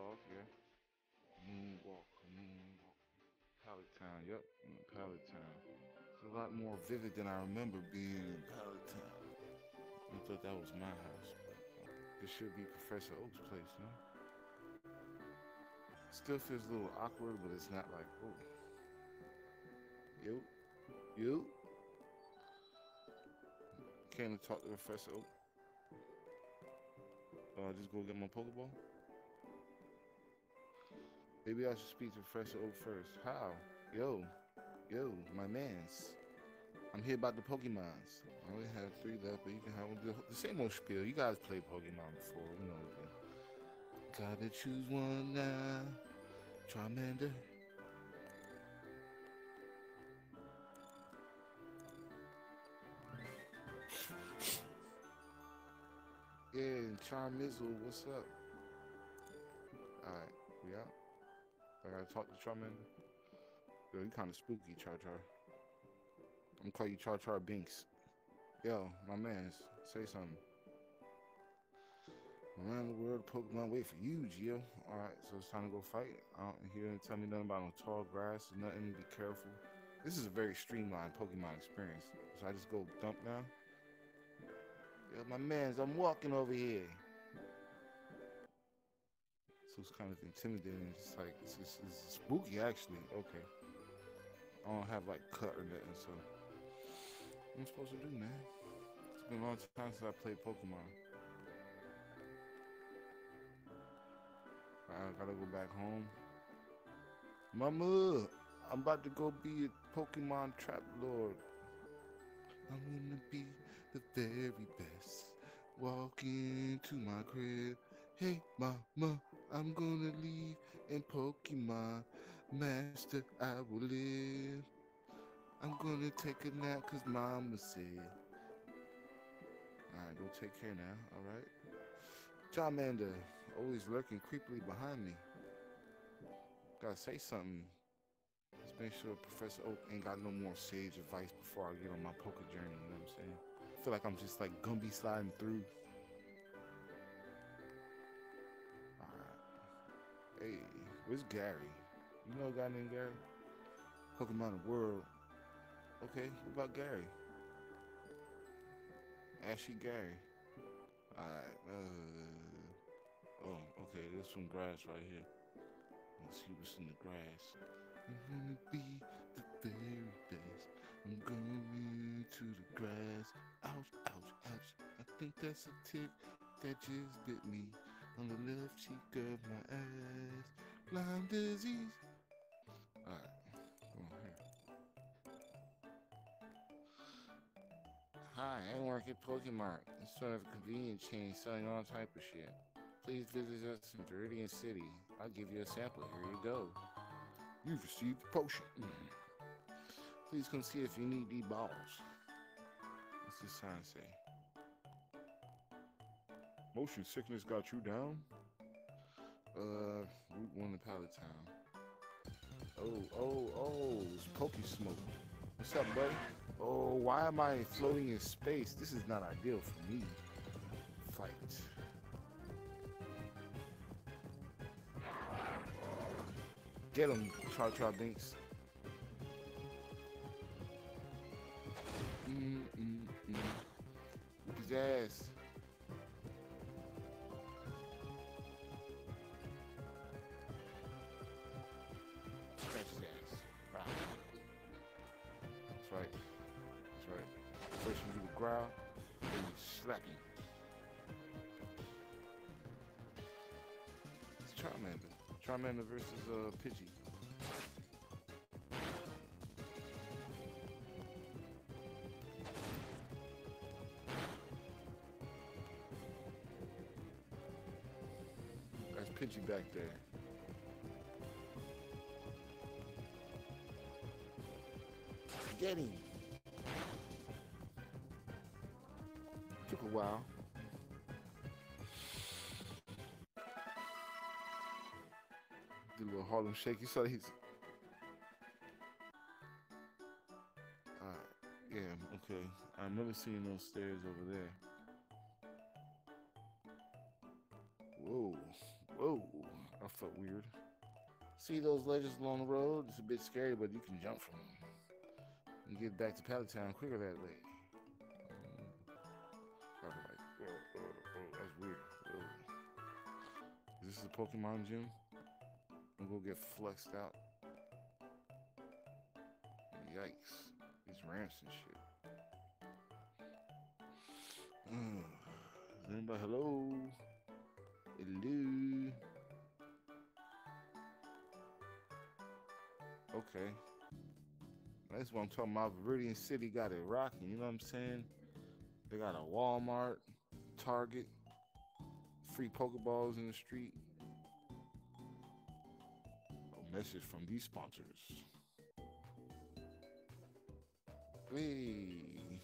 off, yeah. Moonwalk, moonwalk. Town, yep, Town. It's a lot more vivid than I remember being in Town. I thought that was my house. This should be Professor Oak's place, no? Still feels a little awkward, but it's not like, oh. You? You? Came to talk to Professor Oak. Uh, just go get my Pokeball? Maybe I should speak to Professor Oak first. How? Yo, yo, my mans. I'm here about the Pokemons. I only have three left, but you can have the, the same old spiel. You guys played Pokemon before, you know. The, gotta choose one now. Charmander. Yeah, and Charmizzle, what's up? Alright, we out. I gotta talk to Charmander. Yo, you kinda spooky, Char Char. I'm gonna call you Char Char Binks. Yo, my mans, say something. Around the world, Pokemon wait for you, Jio. Alright, so it's time to go fight. I don't hear tell me nothing about no tall grass or nothing. Be careful. This is a very streamlined Pokemon experience. So I just go dump now. Yo, my mans, I'm walking over here. It's kind of intimidating. It's like it's, it's, it's spooky actually. Okay. I don't have like cut or nothing, so what am I supposed to do, man? It's been a long time since I played Pokemon. I gotta go back home. Mama, I'm about to go be a Pokemon trap lord. I'm gonna be the very best. Walk into my crib. Hey, mama, I'm gonna leave in Pokemon Master. I will live. I'm gonna take a nap cause mama said. Alright, go take care now, alright? Charmander, always lurking creepily behind me. Gotta say something. Let's make sure Professor Oak ain't got no more sage advice before I get on my poker journey, you know what I'm saying? I feel like I'm just like Gumby sliding through. Hey, where's Gary? You know a guy named Gary? Pokemon World. Okay, what about Gary? Ashy Gary. Alright, uh, oh, okay, there's some grass right here. Let's see what's in the grass. I'm gonna be the very best. I'm going to the grass. Ouch, ouch, ouch. I think that's a tick that just bit me on the left cheek of my ass. Lyme disease. Alright, come on here. Hi, I work at Pokemart. It's sort of a convenient chain selling all type of shit. Please visit us in Viridian City. I'll give you a sample. Here you go. You've received the potion. Mm-hmm. Please come see if you need these balls. What's this sign say? Motion sickness got you down? Uh, Route 1 to Pallet Town. Oh, oh, oh, it's Pokey Smoke. What's up, buddy? Oh, why am I floating in space? This is not ideal for me. Fight. Get him, Char Char Binks. Charmander. Charmander versus uh, Pidgey. That's Pidgey back there. Get him. Harlem Shake. You saw he's. Alright. Yeah, okay. I remember seeing those stairs over there. Whoa. Whoa. I felt weird. See those ledges along the road? It's a bit scary, but you can jump from them. And get back to Pallet Town quicker that way. Mm. Was like, that's weird. Is this the Pokemon gym? I'm gonna get flexed out. Yikes. These ramps and shit. Mm. Anybody hello? Hello. Okay. That's what I'm talking about. Viridian City got it rocking, you know what I'm saying? They got a Walmart, Target, free Pokeballs in the street. Message from these sponsors. Hey,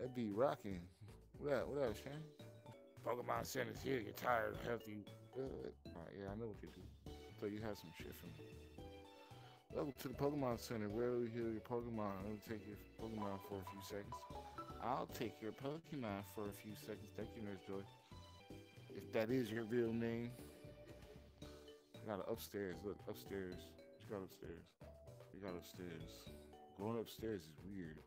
that be rocking. What up? What up, Shane? Pokemon Center's here. You're tired, healthy. Good. Yeah, I know what you do. So you have some shit from me. Welcome to the Pokemon Center, where we heal your Pokemon. I'll take your Pokemon for a few seconds. I'll take your Pokemon for a few seconds. Thank you, Nurse Joy. If that is your real name. Got upstairs. Look, upstairs. You got upstairs? You got upstairs. Going upstairs is weird.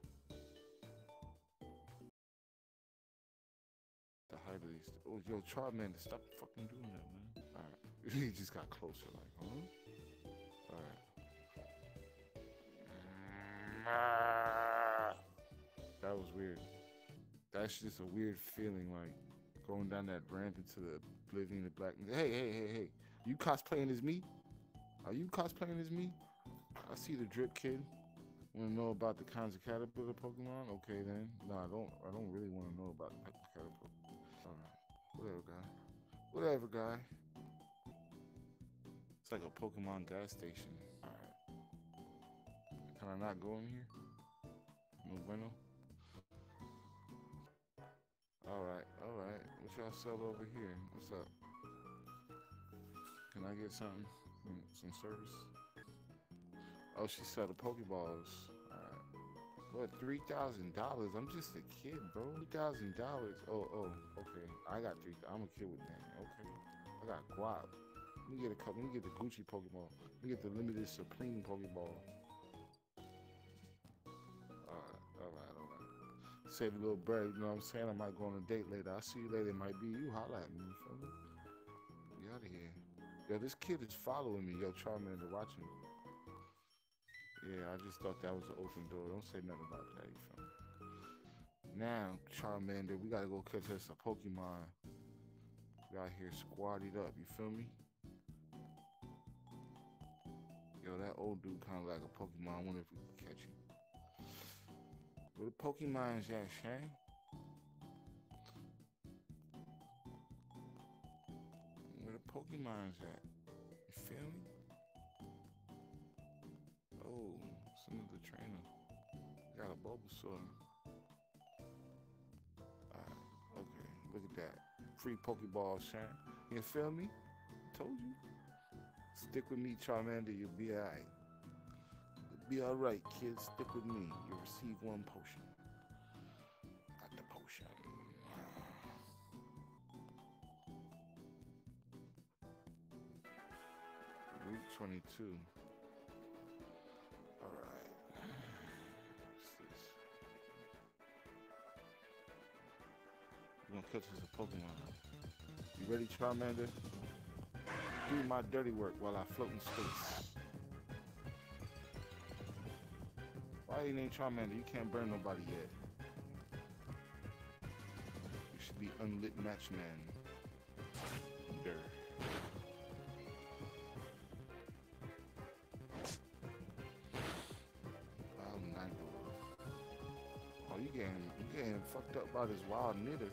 The height of these. Oh, yo, try Charmander, stop fucking doing that, man. Alright. he just got closer, like, huh? Alright. That was weird. That's just a weird feeling, like going down that ramp into the oblivion of black. Hey, hey, hey, hey! You cosplaying as me? Are you cosplaying as me? I see the drip kid. Want to know about the kinds of caterpillar Pokemon? Okay then. No, I don't. I don't really want to know about the caterpillar. All right. Whatever, guy. Whatever, guy. It's like a Pokemon gas station. All right. Can I not go in here? No bueno. All right, all right. What y'all sell over here? What's up? I get something? Some, some service? Oh, she sell the Pokeballs. What, three thousand dollars? I'm just a kid, bro. Three thousand dollars. Oh, oh, okay. I got three. I'm a kid with that. Okay. I got guap. Let me get a couple. Let me get the Gucci Pokeball. Let me get the limited Supreme Pokeball. Alright, alright, alright. save a little bread, you know what I'm saying? I might go on a date later. I'll see you later. It might be you. Holla at me. You feel me? Get out of here. Yo, this kid is following me. Yo, Charmander watching me. Yeah, I just thought that was an open door. Don't say nothing about that. You feel me? Now, Charmander, we gotta go catch us a Pokemon. We out here squatted up. You feel me? Yo, that old dude kind of like a Pokemon. I wonder if we can catch him. Where the Pokemon's at, Shane? Pokemon's at? You feel me? Oh, some of the trainer. Got a Bulbasaur. Alright, okay, look at that. Free Pokeball, Shane. You feel me? Told you. Stick with me, Charmander, you'll be alright. Be all right, kids. Stick with me. You'll receive one potion. 22. All right. What's this? We're gonna catch us a Pokemon. You ready, Charmander? Do my dirty work while I float in space. Why you named Charmander? You can't burn nobody yet. You should be unlit matchman. There. Getting you getting fucked up by this wild knitter.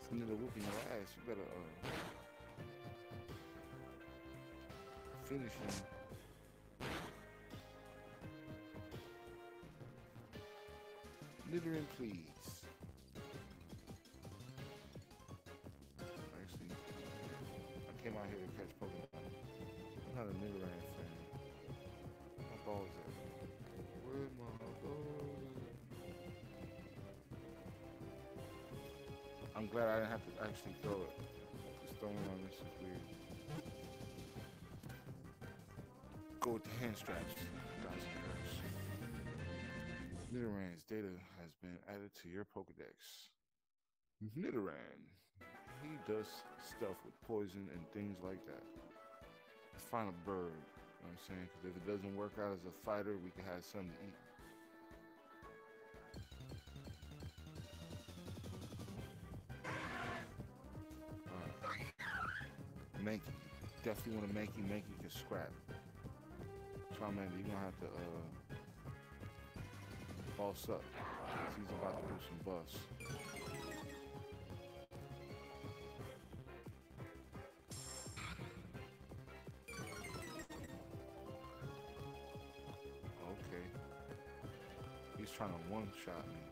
This knitter whooping your ass. You better uh, finish him. Littering, please. I'm glad I didn't have to actually throw it. Just throwing on this is weird. Go with the hand straps, guys and. Nidoran's data has been added to your Pokedex. Nidoran. He does stuff with poison and things like that. Find a bird. You know what I'm saying? Because if it doesn't work out as a fighter, we can have something to eat. Definitely want to Mankey. Mankey can scrap. Charmander, you're gonna have to uh boss up. He's about to do some bust. Okay. He's trying to one shot me.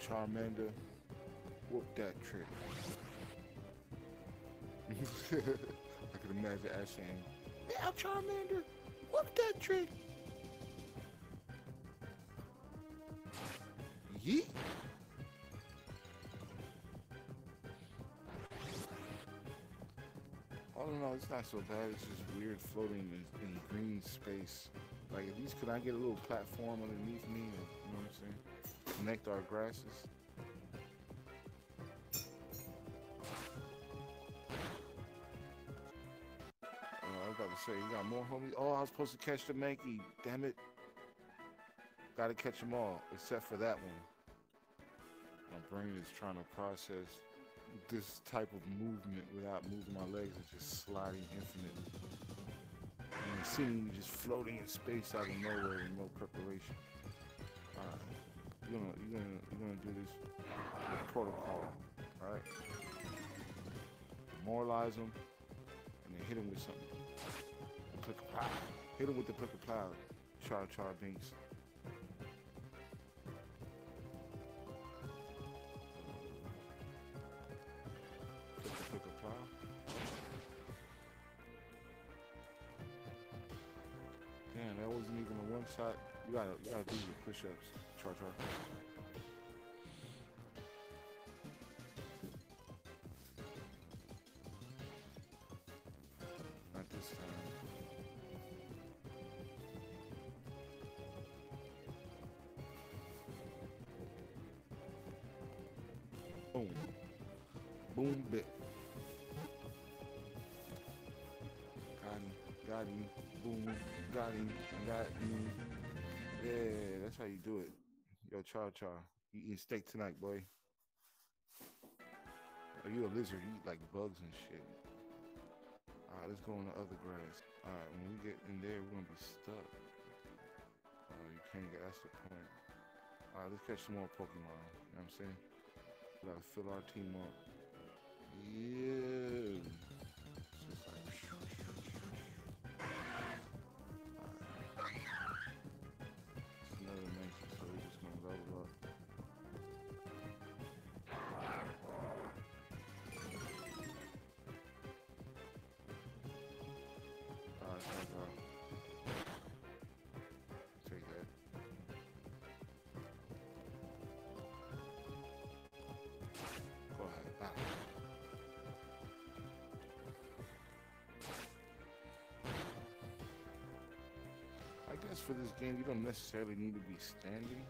Charmander, whoop that trick. I could imagine Ash saying, Now Charmander, whoop that trick. Yeet. All in all, it's not so bad. It's just weird floating in, in green space. Like, at least could I get a little platform underneath me? And, Connect our grasses. Oh, I was about to say, you got more homies? Oh, I was supposed to catch the Mankey. Damn it. Gotta catch them all, except for that one. My brain is trying to process this type of movement without moving my legs and just sliding infinitely. And seemingly just floating in space out of nowhere with no preparation. Alright. You're gonna you're gonna you're gonna do this with protocol. Alright? Demoralize them and then hit them with something. Click. Hit them with the click a plow. Char char binks. Damn, that wasn't even a one shot. You gotta, you gotta do your push-ups, Char Char. Not this time. Boom. Boom bit. Got him. Got him. Boom. Got him. Got him. Yeah, that's how you do it. Yo, Char Char. You eating steak tonight, boy. Are you a lizard? You eat like bugs and shit. Alright, let's go on the other grass. Alright, when we get in there, we're gonna be stuck. You can't get, that's the point. Alright, let's catch some more Pokemon. You know what I'm saying? We gotta fill our team up. Yeah. For this game, you don't necessarily need to be standing.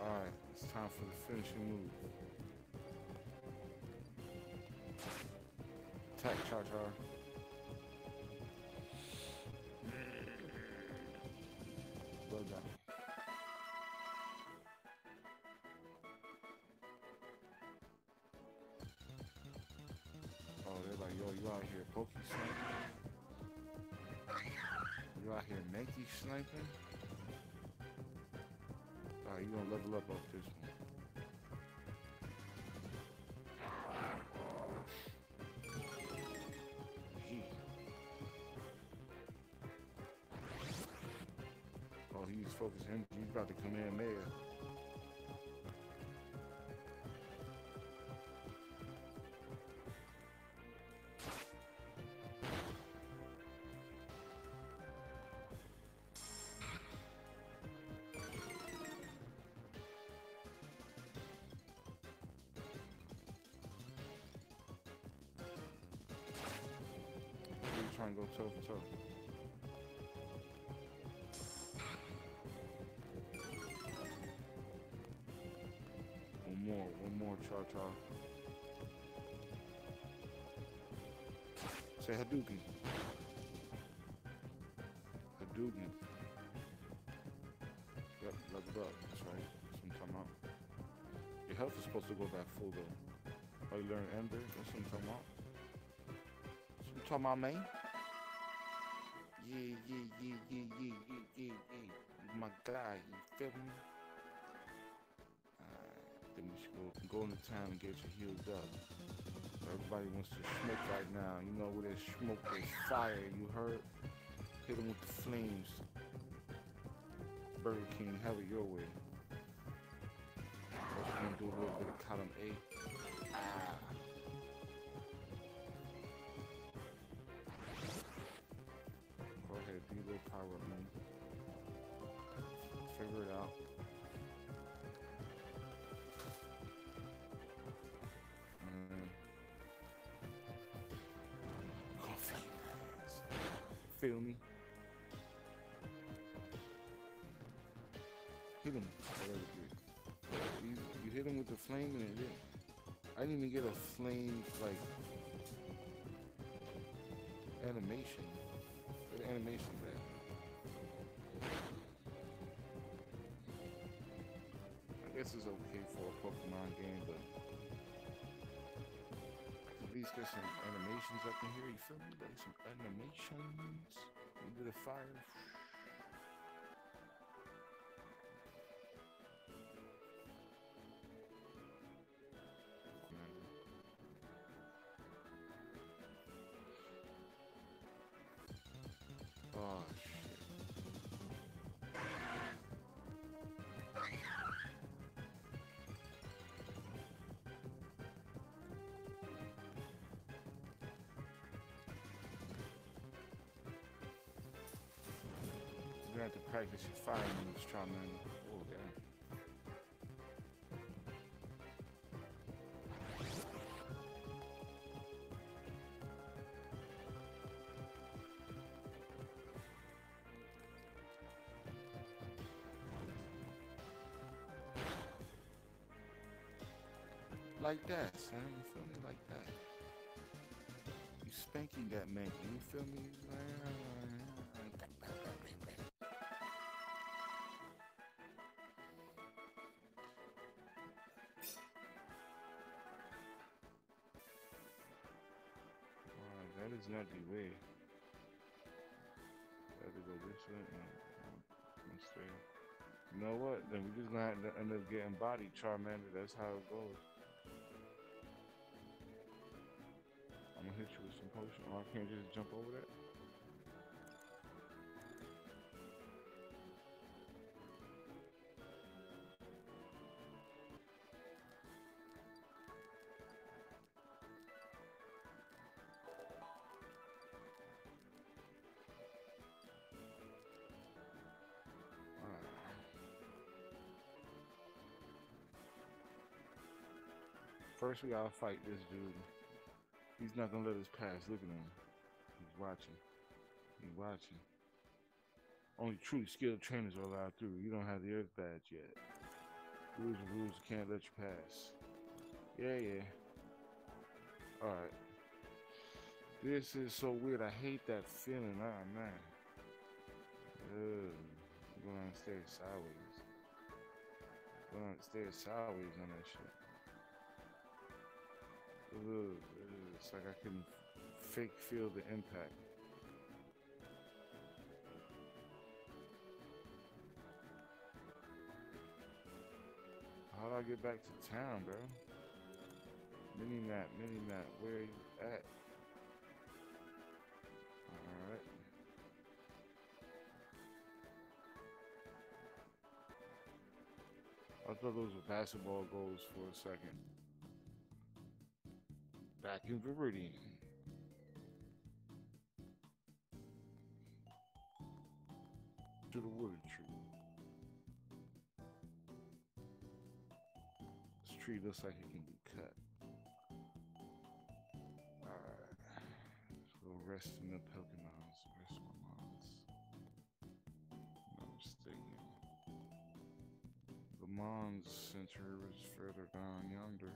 Alright, it's time for the finishing move. Attack Char Alright, you gonna level up off this one. Oh, he's focusing. He's about to come in there. Trying to go toe for toe. One more, one more cha cha. Say Hadouken. Hadouken. Yep, leveled up. That's right. I'm talking. Your health is supposed to go back full though. Oh, you learn Ember? That's what I'm talking about, man. Yeah, yeah, yeah, yeah, yeah, yeah, yeah, yeah. My guy, you feel me? Alright, then we should go, go into town and get you healed up. Everybody wants to smoke right now. You know where there's smoke, there's fire. You heard? Hit them with the flames. Burger King, have it your way. Also gonna do a little bit of column A. me? Hit him. You, you hit him with the flame and it. I didn't even get a flame like animation. What animation that? I guess it's okay for a Pokemon game, but least there's some animations up in here. You feel me? Like some animations. Into the fire. Practice your fire moves, Charmander. Oh. Like that, son. You feel me? Like that. You spanking that man. You feel me? Alright, way. Have to go this way and, stay. You know what? Then we just gonna have to end up getting body Charmander. That's how it goes. I'm gonna hit you with some potion. Or I can't just jump over that. First, we gotta fight this dude. He's not gonna let us pass. Look at him. He's watching. He's watching. Only truly skilled trainers are allowed through. You don't have the Earth badge yet. Rules are rules. Can't let you pass. Yeah, yeah. Alright. This is so weird. I hate that feeling. Ah, man. Ugh. I'm going downstairs sideways. Going downstairs sideways on that shit. Ugh, it's like I can fake feel the impact. How do I get back to town, bro? Mini map, mini map, where are you at? Alright. I thought those were basketball goals for a second. In Viridian. To the wood tree. This tree looks like it can be cut. Alright. Go rest in the Pokemons. Where's my moms? No mistaken. The Mons Center is further down yonder.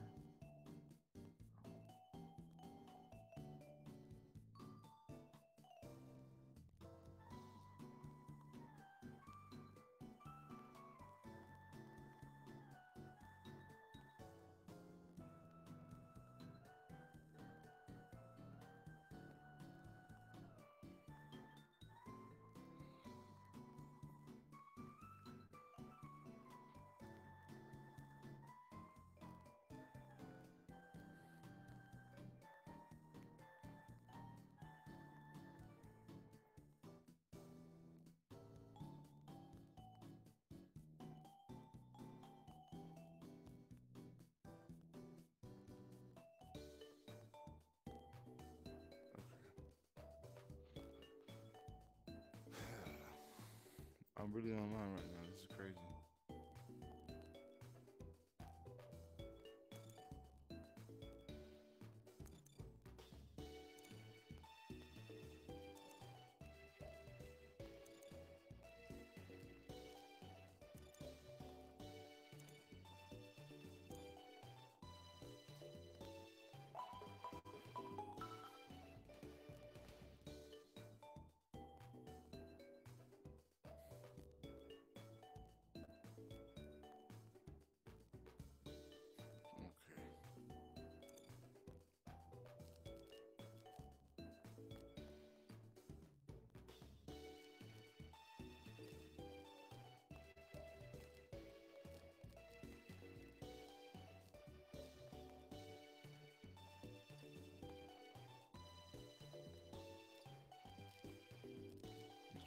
I'm really online right now. This is crazy.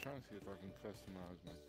Trying to see if I can customize my